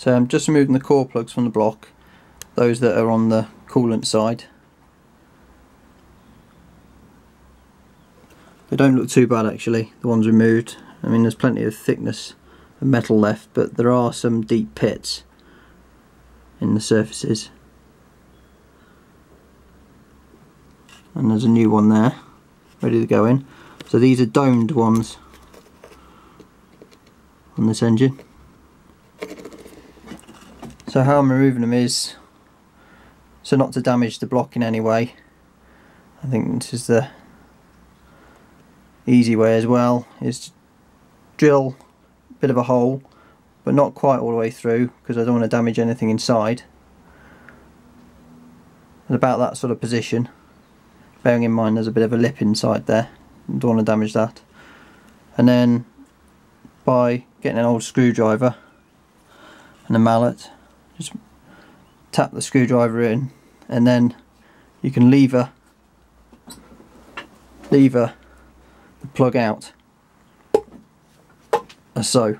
So I'm just removing the core plugs from the block, those that are on the coolant side. They don't look too bad actually, the ones removed. I mean there's plenty of thickness of metal left but there are some deep pits in the surfaces. And there's a new one there, ready to go in. So these are domed ones on this engine. So how I'm removing them is so not to damage the block in any way. I think this is the easy way as well is to drill a bit of a hole but not quite all the way through because I don't want to damage anything inside and about that sort of position bearing in mind there's a bit of a lip inside there don't want to damage that and then by getting an old screwdriver and a mallet just tap the screwdriver in and then you can lever lever the plug out. As so